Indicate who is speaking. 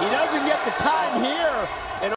Speaker 1: He doesn't get the time here.